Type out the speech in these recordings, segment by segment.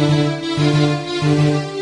It's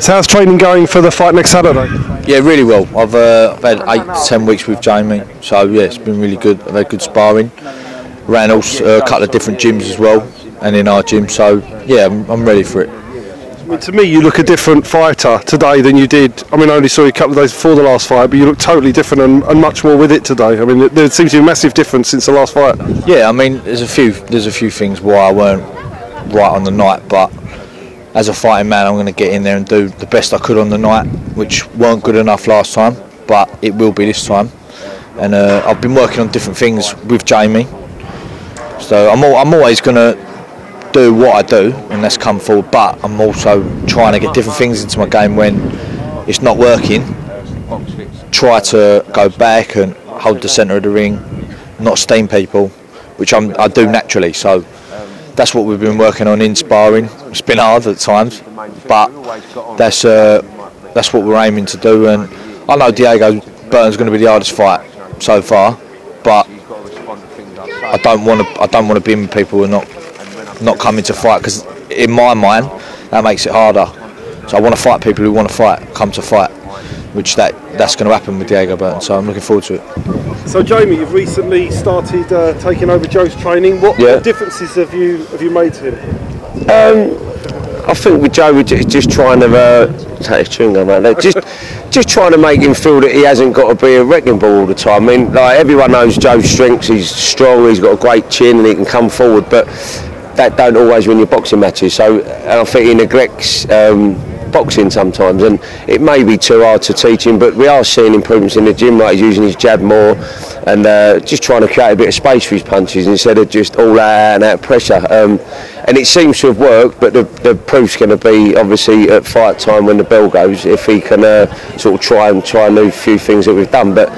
So how's training going for the fight next Saturday? Yeah, really well. I've, uh, I've had eight to ten weeks with Jamie, so yeah, it's been really good. I've had good sparring. Ran also uh, a couple of different gyms as well, and in our gym. So yeah, I'm, I'm ready for it. I mean, to me, you look a different fighter today than you did. I mean, I only saw you a couple of days before the last fight, but you look totally different and, and much more with it today. I mean, there seems to be a massive difference since the last fight. Yeah, I mean, there's a few there's a few things why I weren't right on the night, but as a fighting man, I'm going to get in there and do the best I could on the night, which weren't good enough last time, but it will be this time. And uh, I've been working on different things with Jamie, so I'm al- I'm always going to do what I do, and that's come forward. But I'm also trying to get different things into my game when it's not working. Try to go back and hold the centre of the ring, not steam people, which I'm, I do naturally. So that's what we've been working on in sparring. It's been hard at times, but that's uh, that's what we're aiming to do. And I know Diego Burton's going to be the hardest fight so far, but I don't want to I don't want to be in people who are not not coming to fight because in my mind that makes it harder. So I want to fight people who want to fight, come to fight, which that that's going to happen with Diego Burton. So I'm looking forward to it. So, Jamie, you've recently started uh, taking over Joe's training. What, Yeah. differences have you have you made to him? I think with Joe, we're just trying to uh, take his chewing gum out there. Just, just trying to make him feel that he hasn't got to be a wrecking ball all the time. I mean, like everyone knows Joe's strengths. He's strong. He's got a great chin, and he can come forward. But that don't always win your boxing matches. So, and I think he neglects. Um, boxing sometimes and it may be too hard to teach him but we are seeing improvements in the gym like he's using his jab more and uh, just trying to create a bit of space for his punches instead of just all out and out pressure. Um, and it seems to have worked but the, the proof's going to be obviously at fight time when the bell goes if he can uh, sort of try and try and do a few things that we've done. But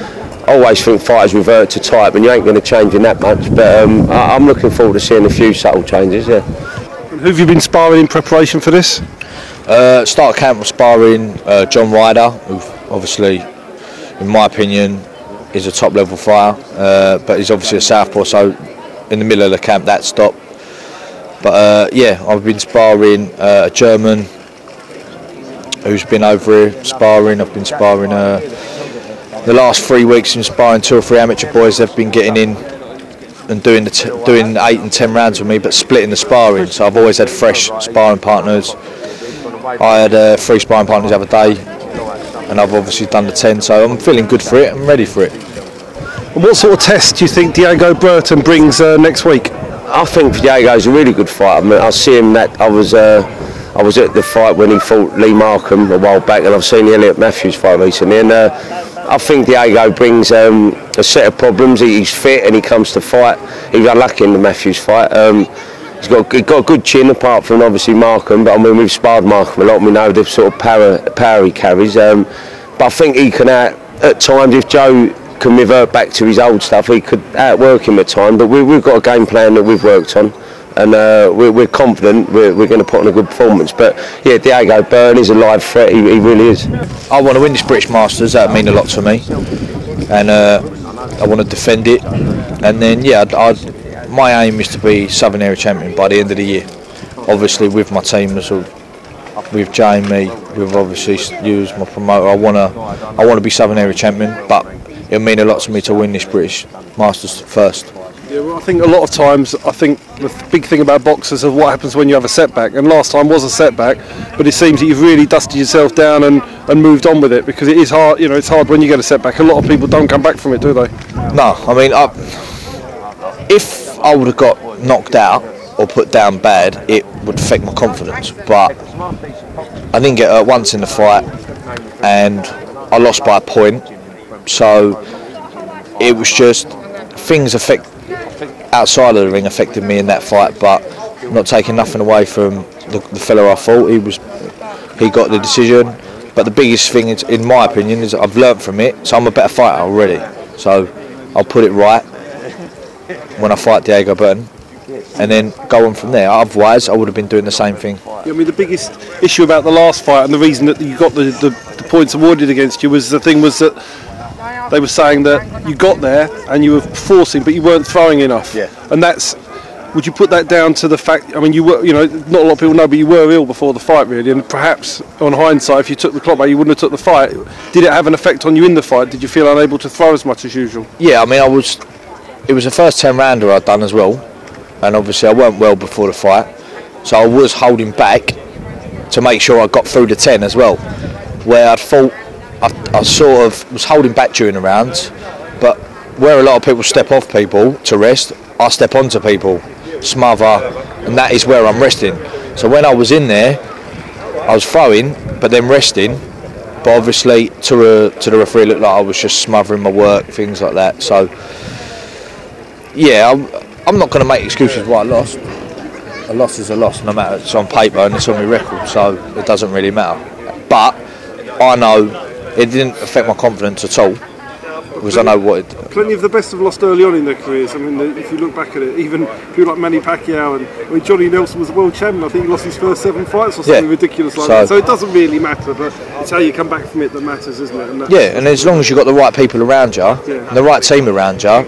I always think fighters revert to type and you ain't going to change in that much. But um, I, I'm looking forward to seeing a few subtle changes yeah. Who have you been sparring in preparation for this? Uh, start camp sparring uh, John Ryder, who obviously, in my opinion, is a top level fighter, uh, but he's obviously a southpaw, so in the middle of the camp that stopped. But uh, yeah, I've been sparring uh, a German who's been over here sparring. I've been sparring uh, the last three weeks. Been sparring two or three amateur boys. They've been getting in and doing the doing eight and ten rounds with me, but splitting the sparring. So I've always had fresh sparring partners. I had uh, three sparring partners the other day, and I've obviously done the ten. So I'm feeling good for it. I'm ready for it. And what sort of test do you think Diego Burton brings uh, next week? I think Diego's a really good fighter. I, mean, I see him that I was uh, I was at the fight when he fought Lee Markham a while back, and I've seen the Elliot Matthews fight recently. And uh, I think Diego brings um, a set of problems. He's fit and he comes to fight. He was unlucky in the Matthews fight. Um, he's got he's got a good chin apart from obviously Markham. But I mean we've sparred Markham a lot. We know the sort of power power he carries. Um, but I think he can out at times if Joe can revert back to his old stuff. He could outwork him at times, but we, we've got a game plan that we've worked on, and uh, we're, we're confident we're, we're going to put on a good performance. But yeah, Diego Burton is a live threat. He, he really is. I want to win this British Masters. That would mean a lot to me, and uh, I want to defend it. And then yeah, I'd, I'd, my aim is to be Southern Area champion by the end of the year. Obviously with my team, as well, with Jamie, with obviously as my promoter. I wanna I want to be Southern Area champion, but it'll mean a lot to me to win this British Masters first. Yeah, well, I think a lot of times, I think the th- big thing about boxers is what happens when you have a setback. And last time was a setback, but it seems that you've really dusted yourself down and, and moved on with it because it is hard. You know, it's hard when you get a setback. A lot of people don't come back from it, do they? No, I mean, I, I would have got knocked out or put down bad, it would affect my confidence. But I didn't get hurt once in the fight, and I lost by a point. So it was just things affect outside of the ring affected me in that fight, but not taking nothing away from the, the fellow I fought. He was he got the decision. But the biggest thing, is, in my opinion, is I've learnt from it, so I'm a better fighter already. So I'll put it right when I fight Diego Burton, and then go on from there. Otherwise, I would have been doing the same thing. Yeah, I mean, the biggest issue about the last fight and the reason that you got the, the, the points awarded against you was the thing was that they were saying that you got there and you were forcing, but you weren't throwing enough. Yeah. And that's. Would you put that down to the fact? I mean, you were, you know, not a lot of people know, but you were ill before the fight, really. And perhaps, on hindsight, if you took the clock back, you wouldn't have took the fight. Did it have an effect on you in the fight? Did you feel unable to throw as much as usual? Yeah, I mean, I was. It was the first ten rounder I'd done as well, and obviously I weren't well before the fight, so I was holding back to make sure I got through the ten as well. Where I'd thought I, I sort of was holding back during the rounds, but where a lot of people step off people to rest, I step onto people, smother, and that is where I'm resting. So when I was in there, I was throwing, but then resting. But obviously, to a, to the referee, it looked like I was just smothering my work, things like that. So yeah, I'm, I'm not going to make excuses why I lost. A loss is a loss, no matter it's on paper and it's on my record, so it doesn't really matter. But I know it didn't affect my confidence at all because I know what it. Plenty of the best have lost early on in their careers. I mean, if you look back at it, even people like Manny Pacquiao and I mean, Johnny Nelson was a world champion. I think he lost his first seven fights or something Yeah. ridiculous like So- that. So it doesn't really matter, but it's how you come back from it that matters, isn't it? And Yeah, and as long as you've got the right people around you, Yeah. the right team around you,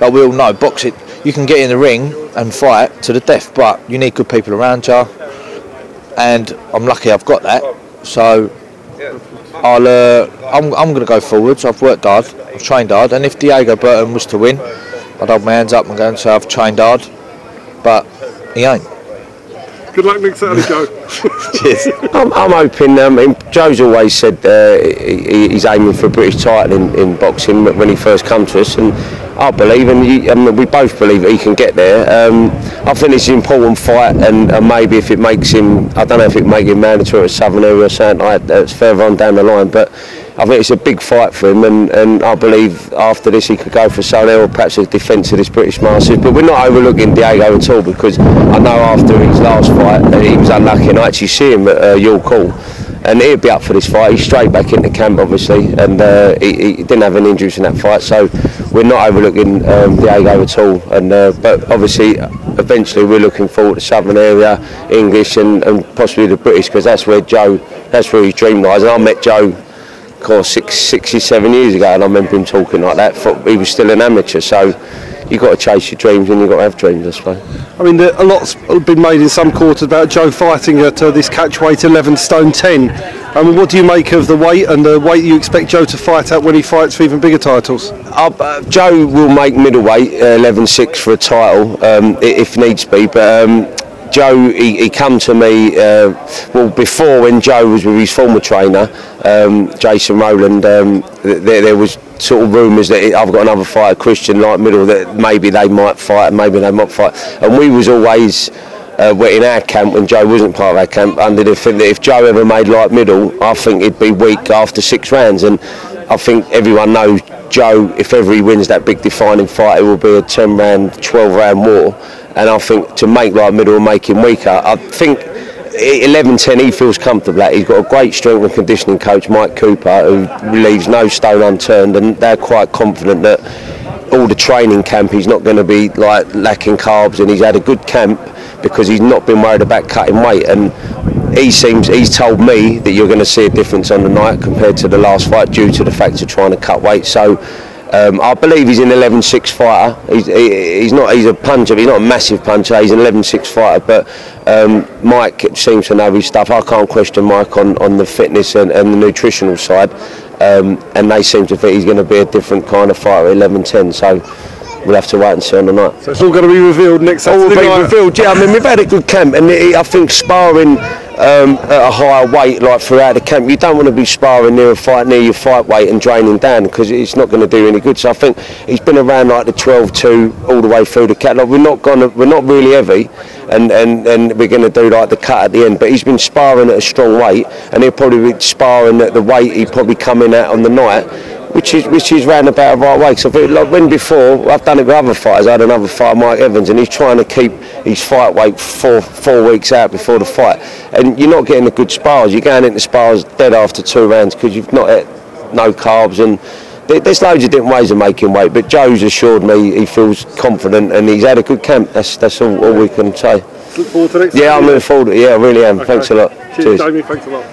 like we all know, boxing, you can get in the ring and fight to the death, but you need good people around you. And I'm lucky I've got that. So I'll, uh, I'm, I'm going to go forwards. I've worked hard, I've trained hard, and if Diego Burton was to win, I'd hold my hands up and go and say I've trained hard, but he ain't. Good luck next Saturday, Joe. Cheers. I'm, I'm hoping. Um, him- Joe's always said uh, he, he's aiming for a British title in, in boxing when he first come to us, and I believe, and he, um, we both believe that he can get there. Um, I think it's an important fight, and, and maybe if it makes him, I don't know if it make him mandatory at Southern or something like that, that's further on down the line, but. I think it's a big fight for him, and, and I believe after this he could go for Soler or perhaps a defence of this British Masters. But we're not overlooking Diego at all because I know after his last fight he was unlucky, and I actually see him at uh, York Hall and he'd be up for this fight. He's straight back into camp, obviously, and uh, he, he didn't have any injuries in that fight, so we're not overlooking um, Diego at all. And uh, but obviously, eventually, we're looking forward to Southern area, English, and, and possibly the British, because that's where Joe, that's where his dream lies. And I met Joe. Of course, six, 67 years ago, and I remember him talking like that. For, he was still an amateur, so you've got to chase your dreams and you've got to have dreams, I suppose. I mean, there, a lot's been made in some quarters about Joe fighting at uh, this catch weight 11 stone 10. I mean, what do you make of the weight and the weight you expect Joe to fight at when he fights for even bigger titles? Uh, uh, Joe will make middleweight uh, 11-6 for a title um, if needs be, but um, Joe he, he come to me uh, well before when Joe was with his former trainer um, Jason Rowland. Um, there, there was sort of rumours that I've got another fighter, Christian Light Middle, that maybe they might fight and maybe they might fight, and we was always. Uh, in our camp when Joe wasn't part of our camp under the thing that if Joe ever made light middle I think he'd be weak after six rounds and I think everyone knows Joe, if ever he wins that big defining fight, it will be a 10 round, 12 round war. And I think to make light middle and make him weaker, I think 11 10 he feels comfortable at. He's got a great strength and conditioning coach, Mike Cooper, who leaves no stone unturned, and they're quite confident that all the training camp he's not going to be like lacking carbs, and he's had a good camp because he's not been worried about cutting weight. And he seems he's told me that you're going to see a difference on the night compared to the last fight due to the fact of trying to cut weight. So. Um, I believe he's an 11-6 fighter. He's, he, he's not. He's a puncher. He's not a massive puncher. He's an 11-6 fighter. But um, Mike seems to know his stuff. I can't question Mike on, on the fitness and, and the nutritional side. Um, and they seem to think he's going to be a different kind of fighter, 11-10. So we'll have to wait and see on the night. So it's all going to be revealed next All Saturday been night. revealed. Yeah, I mean we've had a good camp, and it, I think sparring um, at a higher weight, like throughout the camp, you don't want to be sparring near a fight near your fight weight and draining down because it's not going to do any good. So I think he's been around like the 12-2 all the way through the cat. Like we're not gonna, we're not really heavy, and, and, and we're going to do like the cut at the end. But he's been sparring at a strong weight, and he'll probably be sparring at the weight he probably come in at on the night which is which is round about the right way. So like when before I've done it with other fighters. I had another fight, Mike Evans, and he's trying to keep his fight weight four four weeks out before the fight, and you're not getting the good spars. You're going into spars dead after two rounds because you've not had no carbs and. there- There's loads of different ways of making weight, but Joe's assured me he feels confident and he's had a good camp. That's that's all, all we can say. Look forward to next Yeah, I'm looking forward to it. Yeah, I really am. Okay. Thanks a lot. Cheers, Jamie. Thanks a lot.